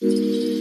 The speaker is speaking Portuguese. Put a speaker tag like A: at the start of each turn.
A: Música